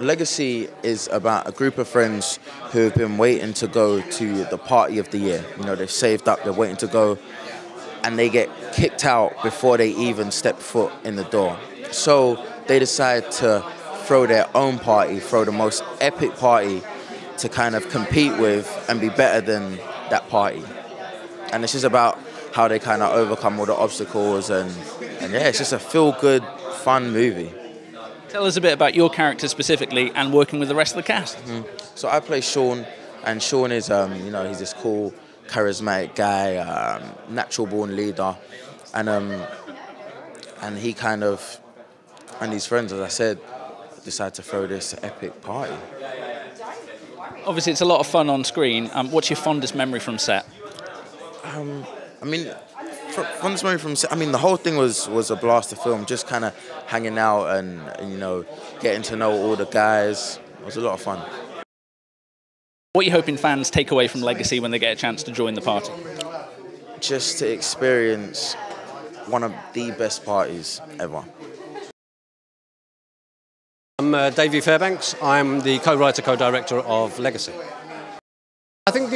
Legacy is about a group of friends who have been waiting to go to the party of the year. You know, they've saved up, they're waiting to go, and they get kicked out before they even step foot in the door. So they decide to throw their own party, throw the most epic party to kind of compete with and be better than that party. And it's just about how they kind of overcome all the obstacles and, and yeah, it's just a feel good, fun movie. Tell us a bit about your character specifically and working with the rest of the cast. Mm-hmm. So I play Sean, and Sean is, um, you know, he's this cool, charismatic guy, um, natural born leader, and um, and he kind of, and his friends, as I said, decide to throw this epic party. Obviously, it's a lot of fun on screen. Um, what's your fondest memory from set? Um, I mean, fondest memory from I mean the whole thing was was a blast to film just kind of hanging out and, and, you know getting to know all the guys it was a lot of fun what are you hoping fans take away from legacy when they get a chance to join the party just to experience one of the best parties ever I'm uh, Davie Fairbanks. I'm the co-writer, co-director of Legacy.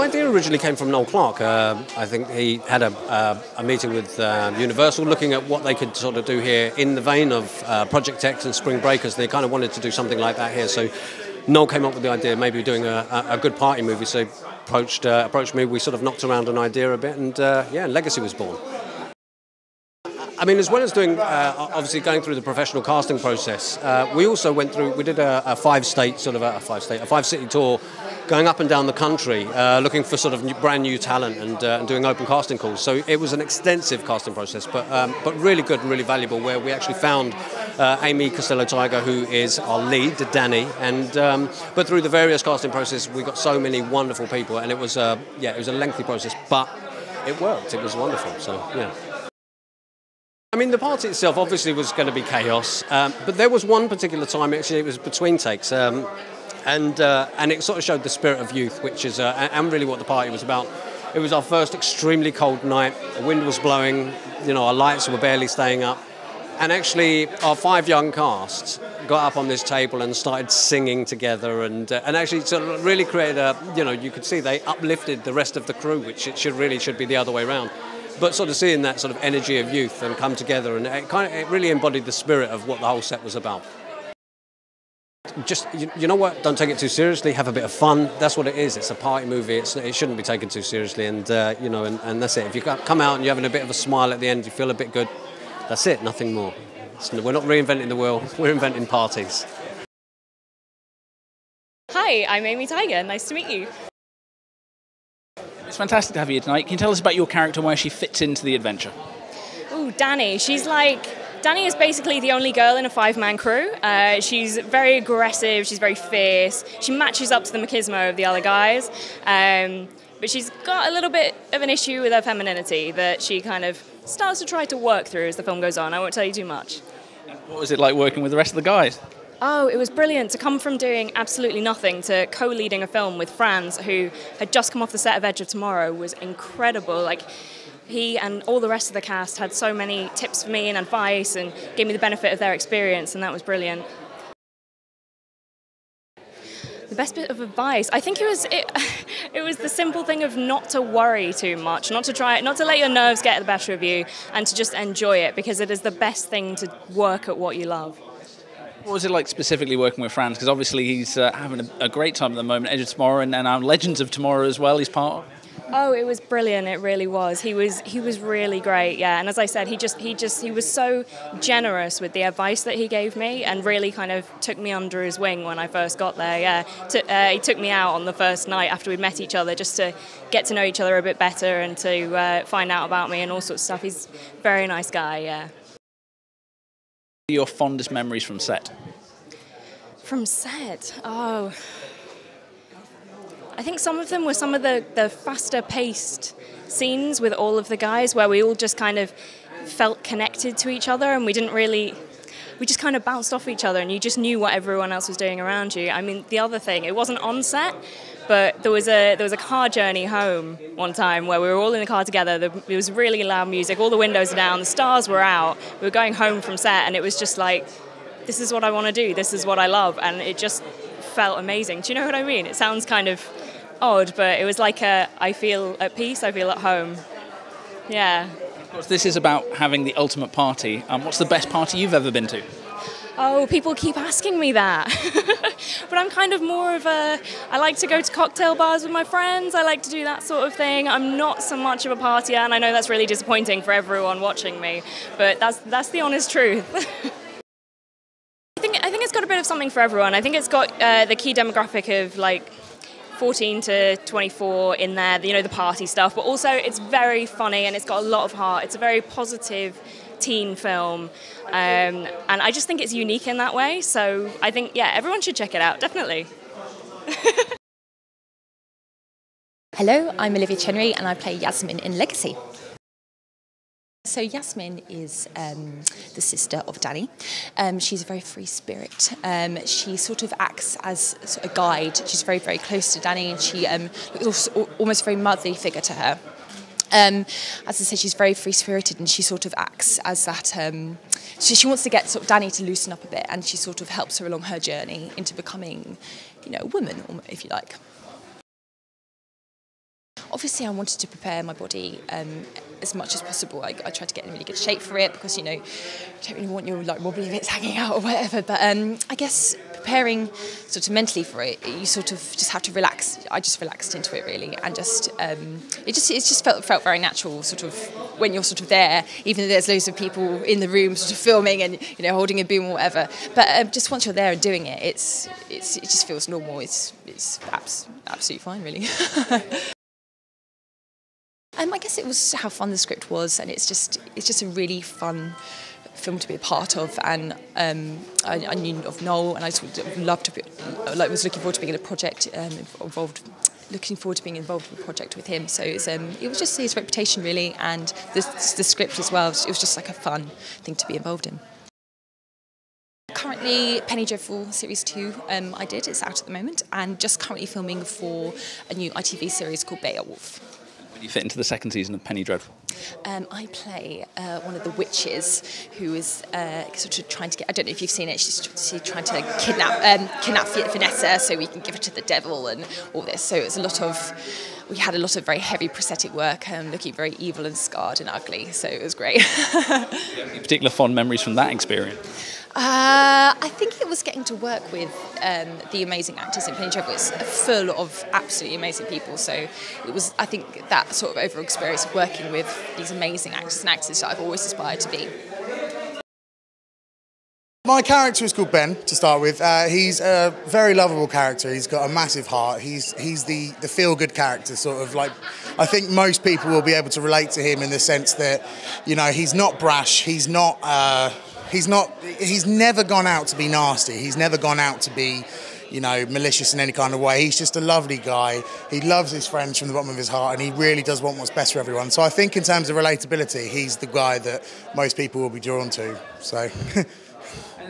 I idea originally came from Noel Clarke. Uh, I think he had a, uh, a meeting with uh, Universal looking at what they could sort of do here in the vein of uh, Project X and Spring Breakers. They kind of wanted to do something like that here. So Noel came up with the idea of maybe doing a, a good party movie. So approached, uh, approached me. We sort of knocked around an idea a bit and uh, yeah, Legacy was born. I mean, as well as doing, uh, obviously going through the professional casting process, uh, we also went through, we did a, a five state, sort of a, a, five state, a five city tour, going up and down the country, uh, looking for sort of new, brand new talent and, uh, and, doing open casting calls. So it was an extensive casting process, but um, but really good and really valuable, where we actually found uh, Amy Costello Tyger, who is our lead, Danny, and um, but through the various casting process, we got so many wonderful people, and it was uh, yeah, it was a lengthy process, but it worked. It was wonderful. So yeah. I mean, the party itself obviously was going to be chaos, um, but there was one particular time, actually, it was between takes, um, and, uh, and it sort of showed the spirit of youth, which is, uh, and really what the party was about. It was our first extremely cold night, the wind was blowing, you know, our lights were barely staying up, and actually, our five young casts got up on this table and started singing together, and uh, and actually, of really created a, you know, you could see they uplifted the rest of the crew, which it should really should be the other way around. But sort of seeing that sort of energy of youth and come together, and it kind of it really embodied the spirit of what the whole set was about. Just you, you, know what? Don't take it too seriously. Have a bit of fun. That's what it is. It's a party movie. It's, it shouldn't be taken too seriously, and uh, you know, and, and that's it. If you come out and you're having a bit of a smile at the end, you feel a bit good. That's it. Nothing more. It's, we're not reinventing the wheel. We're inventing parties. Hi, I'm Amy Tyger. Nice to meet you. It's fantastic to have you tonight. Can you tell us about your character and where she fits into the adventure? oh Danny. She's like Danny is basically the only girl in a five man crew. Uh, she's very aggressive, she's very fierce. She matches up to the machismo of the other guys. Um, but she's got a little bit of an issue with her femininity that she kind of starts to try to work through as the film goes on. I won't tell you too much. What was it like working with the rest of the guys? Oh, it was brilliant to come from doing absolutely nothing to co-leading a film with Franz, who had just come off the set of Edge of Tomorrow, was incredible. Like he and all the rest of the cast had so many tips for me and advice, and gave me the benefit of their experience, and that was brilliant. The best bit of advice, I think it was it, it was the simple thing of not to worry too much, not to try, not to let your nerves get the better of you, and to just enjoy it because it is the best thing to work at what you love. What was it like specifically working with Franz? Because obviously he's uh, having a, a, great time at the moment. Edge of Tomorrow and, and our Legends of Tomorrow as well. He's part of. Oh, it was brilliant. It really was. He was he was really great. Yeah, and as I said, he just he just he was so generous with the advice that he gave me, and really kind of took me under his wing when I first got there. Yeah, uh, he took me out on the first night after we met each other just to get to know each other a bit better and to uh, find out about me and all sorts of stuff. He's a very nice guy. Yeah your fondest memories from set? From set? Oh. I think some of them were some of the, the faster paced scenes with all of the guys where we all just kind of felt connected to each other and we didn't really we just kind of bounced off each other and you just knew what everyone else was doing around you. I mean, the other thing, it wasn't on set, but there was a there was a car journey home one time where we were all in the car together. There was really loud music. All the windows were down. The stars were out. We were going home from set, and it was just like this is what I want to do. This is what I love, and it just felt amazing. Do you know what I mean? It sounds kind of odd, but it was like a I feel at peace. I feel at home. Yeah. Of course, this is about having the ultimate party. Um, what's the best party you've ever been to? Oh, people keep asking me that. but I'm kind of more of a. I like to go to cocktail bars with my friends. I like to do that sort of thing. I'm not so much of a partier, and I know that's really disappointing for everyone watching me, but that's that's the honest truth. I think I think it's got a bit of something for everyone. I think it's got uh, the key demographic of like 14 to 24 in there, you know, the party stuff, but also it's very funny and it's got a lot of heart. It's a very positive teen film, um, and I just think it's unique in that way. So I think, yeah, everyone should check it out, definitely. Hello, I'm Olivia Chenery and I play Yasmin in Legacy. So Yasmin is um, the sister of Danny. Um, she's a very free spirit. Um, she sort of acts as a guide. She's very, very close to Danny, and she um, looks almost a very motherly figure to her. Um, as I said, she's very free spirited, and she sort of acts as that. Um, she, she wants to get sort of Danny to loosen up a bit, and she sort of helps her along her journey into becoming, you know, a woman, if you like obviously I wanted to prepare my body um, as much as possible. I, I, tried to get in really good shape for it because you know you don't really want your like wobbly bits hanging out or whatever. But um, I guess preparing sort of mentally for it, you sort of just have to relax. I just relaxed into it really, and just um, it just it just felt felt very natural. Sort of when you're sort of there, even though there's loads of people in the room sort of filming and you know holding a boom or whatever. But um, just once you're there and doing it, it's it's it just feels normal. It's it's abs- absolutely fine really. Um, I guess it was how fun the script was, and it's just it's just a really fun film to be a part of. And um, I, I, knew of Noel, and I loved to be, like was looking forward to being in a project um, involved. Looking forward to being involved in a project with him. So it was, um, it was just his reputation really, and the, the script as well. It was just like a fun thing to be involved in. Currently, Penny Dreadful Series 2, um, I did, it's out at the moment, and just currently filming for a new ITV series called Beowulf you fit into the second season of Penny Dreadful? Um, I play uh, one of the witches who is uh, sort of trying to get. I don't know if you've seen it. She's, she's trying to kidnap um, kidnap Vanessa so we can give her to the devil and all this. So it's a lot of. We had a lot of very heavy prosthetic work, um, looking very evil and scarred and ugly. So it was great. Any particular fond memories from that experience? Uh, I think it was getting to work with um, the amazing actors in Penny Dreadful. It's full of absolutely amazing people. So it was, I think, that sort of overall experience of working with these amazing actors and actors that I've always aspired to be. My character is called Ben to start with. Uh, he's a very lovable character. He's got a massive heart. He's he's the the feel good character, sort of like. I think most people will be able to relate to him in the sense that, you know, he's not brash. He's not. Uh, he's not. He's never gone out to be nasty. He's never gone out to be, you know, malicious in any kind of way. He's just a lovely guy. He loves his friends from the bottom of his heart, and he really does want what's best for everyone. So I think, in terms of relatability, he's the guy that most people will be drawn to. So.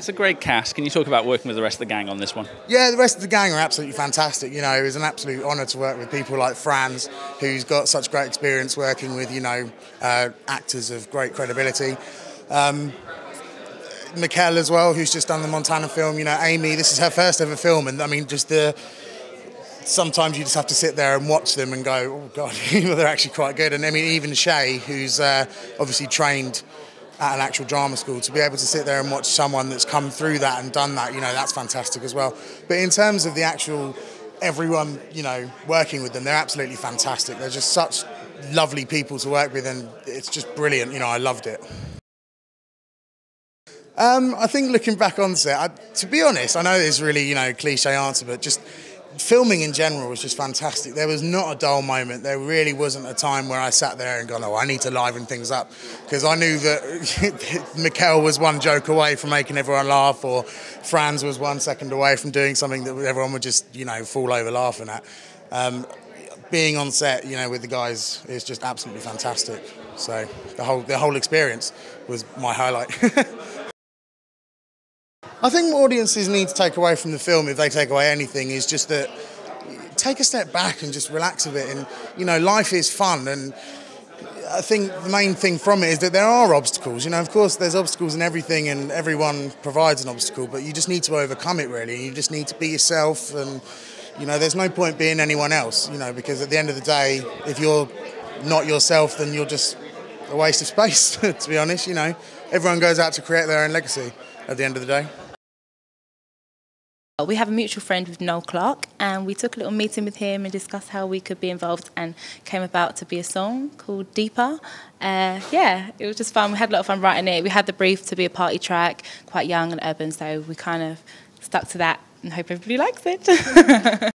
It's a great cast. Can you talk about working with the rest of the gang on this one? Yeah, the rest of the gang are absolutely fantastic. You know, it was an absolute honour to work with people like Franz, who's got such great experience working with, you know, uh, actors of great credibility. Um, McKell as well, who's just done the Montana film. You know, Amy, this is her first ever film, and I mean, just the sometimes you just have to sit there and watch them and go, oh god, they're actually quite good. And I mean, even Shay, who's uh, obviously trained at an actual drama school, to be able to sit there and watch someone that's come through that and done that, you know, that's fantastic as well. But in terms of the actual everyone, you know, working with them, they're absolutely fantastic. They're just such lovely people to work with, and it's just brilliant. You know, I loved it. Um, I think looking back on set, I, to be honest, I know it's really you know cliche answer, but just filming in general was just fantastic. There was not a dull moment. There really wasn't a time where I sat there and gone, "Oh, I need to liven things up," because I knew that McKell was one joke away from making everyone laugh, or Franz was one second away from doing something that everyone would just you know fall over laughing at. Um, being on set, you know, with the guys is just absolutely fantastic. So the whole the whole experience was my highlight. I think audiences need to take away from the film, if they take away anything, is just that take a step back and just relax a bit. And you know, life is fun, and I think the main thing from it is that there are obstacles. You know, of course, there's obstacles in everything, and everyone provides an obstacle, but you just need to overcome it. Really, you just need to be yourself, and you know, there's no point being anyone else. You know, because at the end of the day, if you're not yourself, then you're just a waste of space. to be honest, you know, everyone goes out to create their own legacy. At the end of the day. We have a mutual friend with Noel Clarke, and we took a little meeting with him and discussed how we could be involved, and came about to be a song called Deeper. Uh, yeah, it was just fun. We had a lot of fun writing it. We had the brief to be a party track, quite young and urban, so we kind of stuck to that and hope everybody likes it.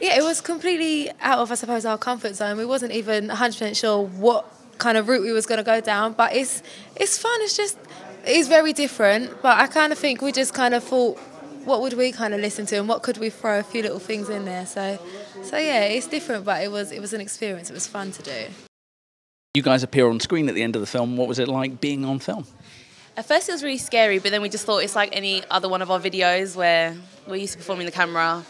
yeah, it was completely out of, I suppose, our comfort zone. We wasn't even 100% sure what kind of route we was going to go down, but it's it's fun. It's just it's very different. But I kind of think we just kind of thought what would we kind of listen to and what could we throw a few little things in there? So so yeah it's different but it was it was an experience. It was fun to do. You guys appear on screen at the end of the film. What was it like being on film? At first it was really scary but then we just thought it's like any other one of our videos where we're used to performing the camera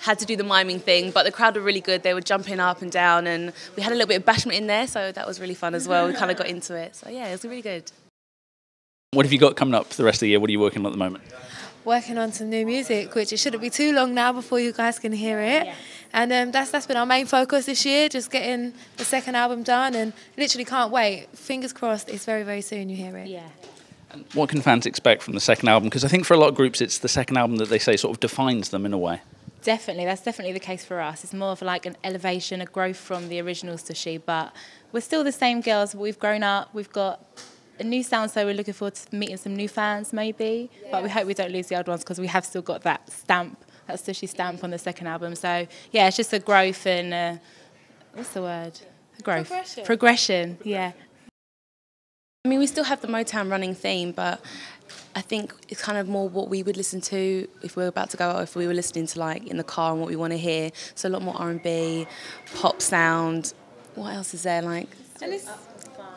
had to do the miming thing but the crowd were really good. They were jumping up and down and we had a little bit of bashment in there so that was really fun as well. We kind of got into it. So yeah it was really good. What have you got coming up for the rest of the year? What are you working on at the moment working on some new music, which it shouldn't be too long now before you guys can hear it. Yeah. And um, that's that's been our main focus this year, just getting the second album done, and literally can't wait. Fingers crossed, it's very very soon you hear it. Yeah. And what can fans expect from the second album? Because I think for a lot of groups, it's the second album that they say sort of defines them in a way. Definitely, that's definitely the case for us. It's more of like an elevation, a growth from the originals to She, but we're still the same girls. We've grown up. We've got a new sound, so we're looking forward to meeting some new fans maybe. Yeah. But we hope we don't lose the old ones because we have still got that stamp, that Stooshe stamp on the second album. So yeah, it's just a growth and uh, what's the word? growth. Progression. Progression. Yeah. I mean, we still have the Motown running theme, but I think it's kind of more what we would listen to if we were about to go out, if we were listening to like in the car and what we want to hear. So a lot more R&B, pop sound. What else is there? Like,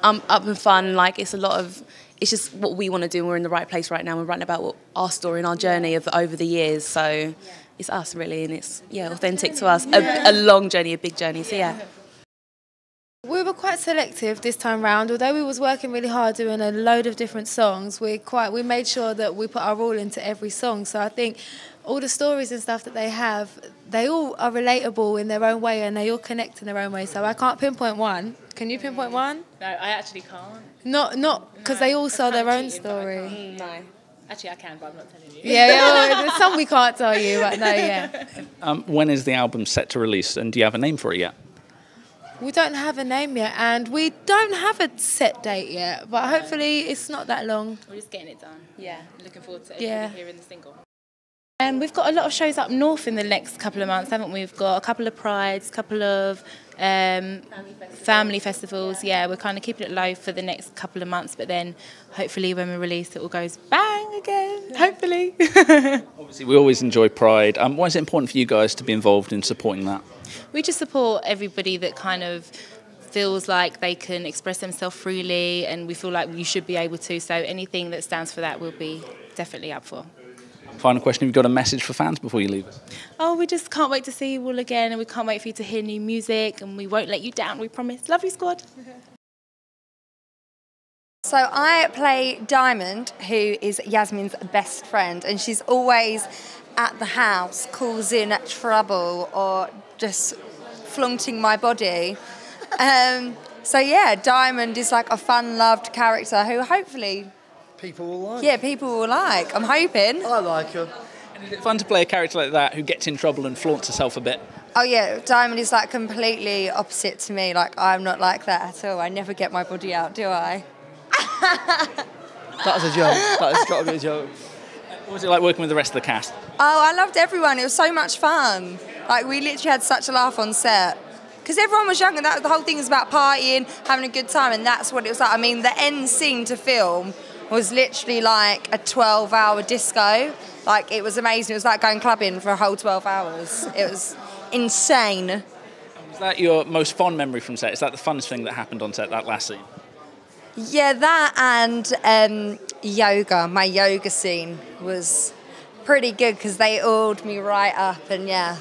um, up and fun. Like it's a lot of, it's just what we want to do. We're in the right place right now. We're writing about our story and our journey of over the years. So it's us really, and it's yeah, authentic to us. A, a long journey, a big journey. So yeah. We were quite selective this time round. Although we was working really hard doing a load of different songs, we quite we made sure that we put our all into every song. So I think all the stories and stuff that they have, they all are relatable in their own way and they all connect in their own way. So I can't pinpoint one. Can you pinpoint one? No, I actually can't. Not not because no, they all sell their own story. Mm, no. Actually, I can, but I'm not telling you. Yeah, yeah well, some we can't tell you, but no, yeah. Um, when is the album set to release, and do you have a name for it yet? We don't have a name yet, and we don't have a set date yet. But hopefully, it's not that long. We're just getting it done. Yeah, looking forward to yeah. hearing the single. And we've got a lot of shows up north in the next couple of months, haven't we? We've got a couple of prides, a couple of um, family, festivals. family, festivals. Yeah. yeah, we're kind of keeping it low for the next couple of months, but then hopefully when we release it all goes bang again. Hopefully. Obviously, we always enjoy Pride. Um, why is it important for you guys to be involved in supporting that? We just support everybody that kind of feels like they can express themselves freely, and we feel like you should be able to. So anything that stands for that, we'll be definitely up for. Final question: Have you got a message for fans before you leave us? Oh, we just can't wait to see you all again, and we can't wait for you to hear new music, and we won't let you down. We promise. Love you, squad. So I play Diamond, who is Yasmin's best friend, and she's always at the house, causing trouble or just flaunting my body. Um, so yeah, Diamond is like a fun-loved character who hopefully people will like. Yeah, people will like. I'm hoping. I like her. And is it fun to play a character like that who gets in trouble and flaunts herself a bit? Oh yeah, Diamond is like completely opposite to me. Like I'm not like that at all. I never get my body out, do I? That's a joke. That has got to be a joke. What was it like working with the rest of the cast? Oh, I loved everyone. It was so much fun. Like we literally had such a laugh on set because everyone was young and that the whole thing was about partying, having a good time, and that's what it was like. I mean, the end scene to film was literally like a 12 hour disco. Like it was amazing. It was like going clubbing for a whole 12 hours. It was insane. Was that your most fond memory from set? Is that the funnest thing that happened on set, that last scene? Yeah, that and um, yoga. My yoga scene was pretty good because they oiled me right up, and yeah.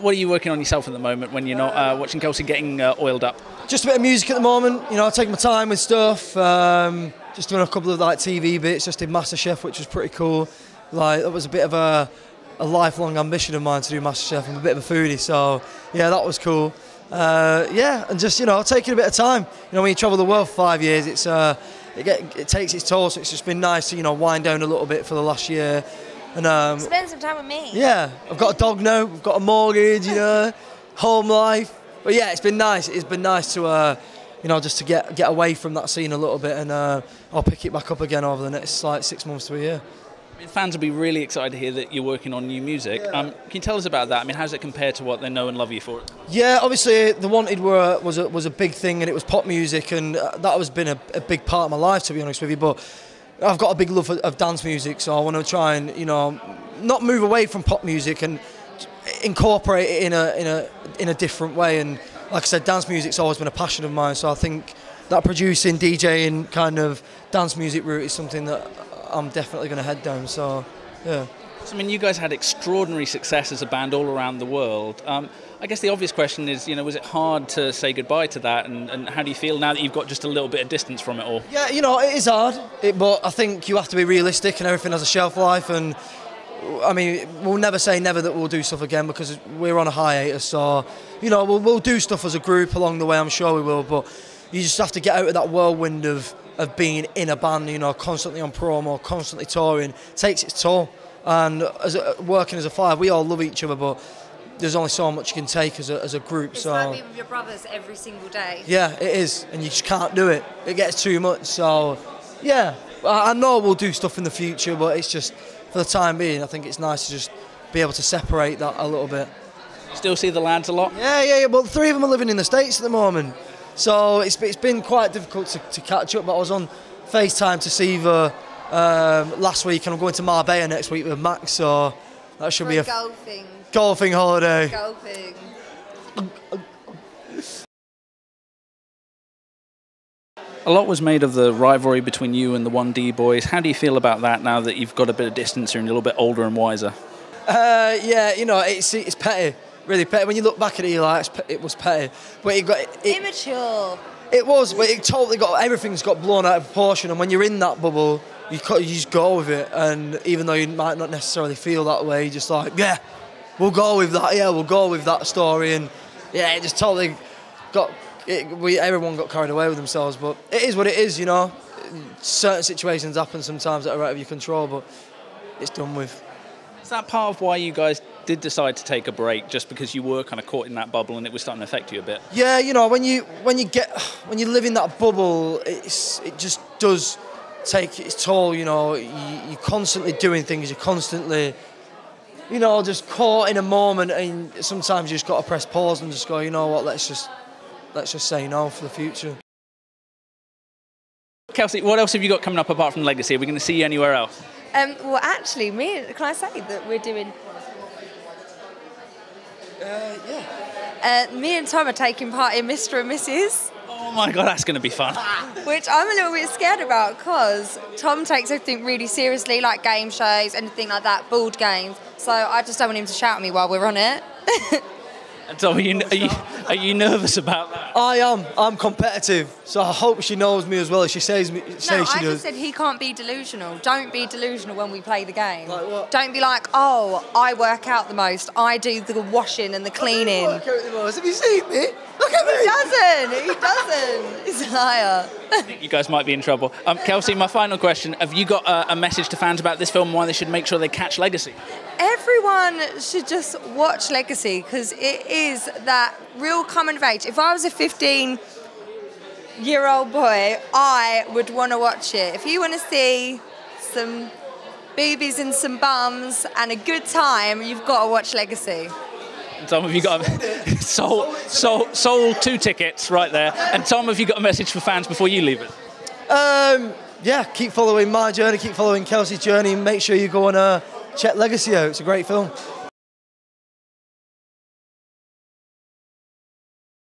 What are you working on yourself at the moment when you're not uh, watching Kelsey getting uh, oiled up? Just a bit of music at the moment. You know, I take my time with stuff. Um, just doing a couple of like TV bits. Just did MasterChef, which was pretty cool. Like that was a bit of a, a lifelong ambition of mine to do MasterChef. I'm a bit of a foodie, so yeah, that was cool. Uh, yeah, and just you know, taking a bit of time. You know, when you travel the world for five years, it's uh, it, get, it takes its toll. So it's just been nice to you know wind down a little bit for the last year. And um, Spend some time with me. yeah, I've got a dog now. I've got a mortgage. You know, home life. But yeah, it's been nice. It's been nice to, uh, you know, just to get get away from that scene a little bit, and uh, I'll pick it back up again over the next like six months to a year. I mean, fans will be really excited to hear that you're working on new music. Um, can you tell us about that? I mean, how does it compare to what they know and love you for? Yeah, obviously the Wanted were was a, was a big thing, and it was pop music, and uh, that has been a, a big part of my life, to be honest with you. But I've got a big love of, of dance music, so I want to try and you know not move away from pop music and incorporate it in a in a in a different way. And like I said, dance music's always been a passion of mine, so I think that producing, DJing, kind of dance music route is something that I'm definitely going to head down. So yeah. I mean, you guys had extraordinary success as a band all around the world. Um, I guess the obvious question is, you know, was it hard to say goodbye to that, and, and how do you feel now that you've got just a little bit of distance from it all? Yeah, you know, it is hard, it, but I think you have to be realistic and everything has a shelf life. And I mean, we'll never say never that we'll do stuff again because we're on a hiatus. So, you know, we'll, we'll do stuff as a group along the way, I'm sure we will. But you just have to get out of that whirlwind of, of being in a band, you know, constantly on promo, constantly touring. Takes its toll. And as a, working as a five, we all love each other, but there's only so much you can take as a, as a group. It's so. like being with your brothers every single day. Yeah, it is, and you just can't do it. It gets too much. So, yeah, I I know we'll do stuff in the future, but it's just for the time being. I think it's nice to just be able to separate that a little bit. Still see the lads a lot? Yeah, yeah, yeah. Well, three of them are living in the states at the moment, so it's it's been quite difficult to, to catch up. But I was on FaceTime to see the um, last week, and I'm going to Marbella next week with Max, so that should For be a golfing. golfing holiday. Golfing. A lot was made of the rivalry between you and the 1D boys. How do you feel about that now that you've got a bit of distance and you're a little bit older and wiser? Uh, yeah, you know, it's it's petty, really petty. When you look back at it, you're like, it's it was petty, but it got it, Immature. it was, but it totally got everything's got blown out of proportion. And when you're in that bubble, you you just go with it. And even though you might not necessarily feel that way, you're just like, yeah, we'll go with that. Yeah, we'll go with that story. And yeah, it just totally got. It, we everyone got carried away with themselves, but it is what it is, you know. Certain situations happen sometimes that are out of your control, but it's done with. Is that part of why you guys did decide to take a break, just because you were kind of caught in that bubble and it was starting to affect you a bit? Yeah, you know, when you when you get when you live in that bubble, it's it just does take its toll. You know, you, you're constantly doing things. You're constantly, you know, just caught in a moment, and sometimes you just got to press pause and just go, you know what, let's just let's just say no for the future. Kelsey, what else have you got coming up apart from Legacy? Are we going to see you anywhere else? Um, well, actually, me. Can I say that we're doing? Uh, yeah. Uh, me and Tom are taking part in Mr. and Mrs. Oh my god, that's going to be fun. Which I'm a little bit scared about because Tom takes everything really seriously, like game shows, anything like that, board games. So I just don't want him to shout at me while we're on it. So are you, are you, are you nervous about that? I am. I'm competitive, so I hope she knows me as well as she says me. Says No, she I does. just said he can't be delusional. Don't be delusional when we play the game. Like what? Don't be like, oh, I work out the most. I do the washing and the cleaning. work out the most. Have you seen me? Look at He doesn't. He doesn't. He's a liar. I think you guys might be in trouble. Um, Kelsey, my final question: Have you got a, a message to fans about this film? and Why they should make sure they catch Legacy? Everyone should just watch Legacy because it is that real coming of age. If I was a 15 year old boy, I would want to watch it. If you want to see some boobies and some bums and a good time, you've got to watch Legacy. Tom, have you got a, sold, sold, sold two tickets right there? And Tom, have you got a message for fans before you leave it? Um, yeah, keep following my journey, keep following Kelsey's journey, make sure you go and uh, check Legacy out. It's a great film.